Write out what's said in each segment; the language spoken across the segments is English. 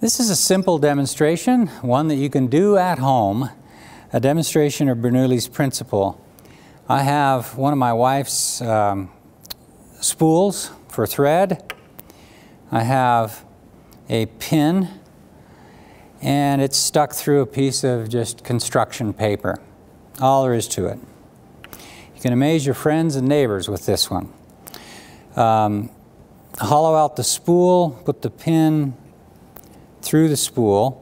This is a simple demonstration, one that you can do at home, a demonstration of Bernoulli's principle. I have one of my wife's um, spools for thread. I have a pin and it's stuck through a piece of just construction paper. All there is to it. You can amaze your friends and neighbors with this one. Um, hollow out the spool, put the pin through the spool,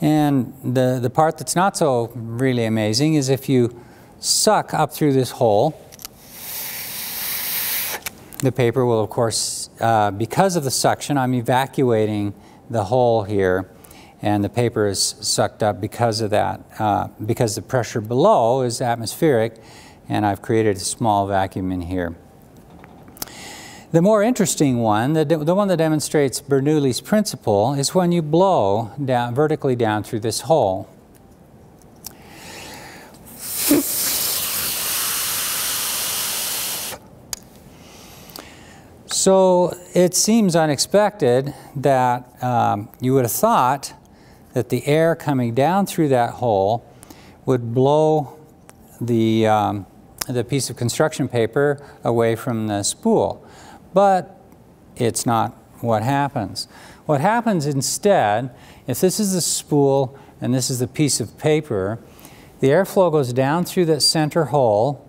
and the, the part that's not so really amazing is if you suck up through this hole, the paper will of course, uh, because of the suction, I'm evacuating the hole here and the paper is sucked up because of that, uh, because the pressure below is atmospheric, and I've created a small vacuum in here. The more interesting one, the, the one that demonstrates Bernoulli's principle, is when you blow down, vertically down through this hole. So it seems unexpected that um, you would have thought that the air coming down through that hole would blow the, um, the piece of construction paper away from the spool. But it's not what happens. What happens instead, if this is the spool and this is the piece of paper, the airflow goes down through that center hole,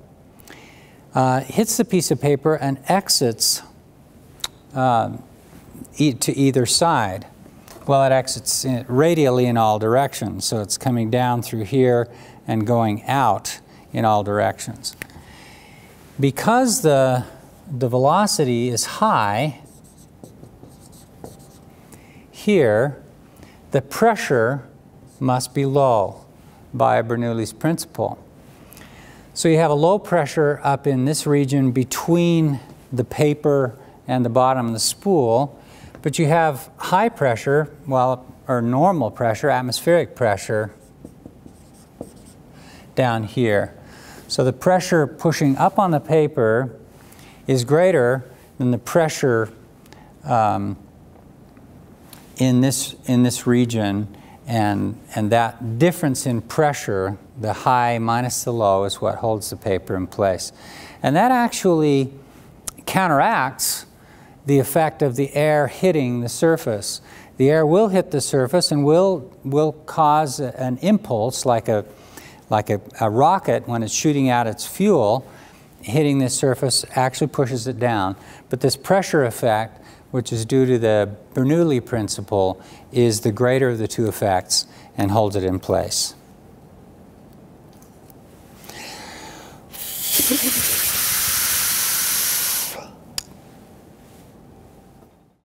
uh, hits the piece of paper and exits uh, e to either side. Well, it exits radially in all directions, so it's coming down through here and going out in all directions. Because the, the velocity is high, here, the pressure must be low by Bernoulli's principle. So you have a low pressure up in this region between the paper and the bottom of the spool, but you have high pressure, well, or normal pressure, atmospheric pressure down here. So the pressure pushing up on the paper is greater than the pressure um, in, this, in this region. And, and that difference in pressure, the high minus the low, is what holds the paper in place. And that actually counteracts the effect of the air hitting the surface. The air will hit the surface and will, will cause an impulse like, a, like a, a rocket when it's shooting out its fuel, hitting this surface actually pushes it down. But this pressure effect, which is due to the Bernoulli principle, is the greater of the two effects and holds it in place.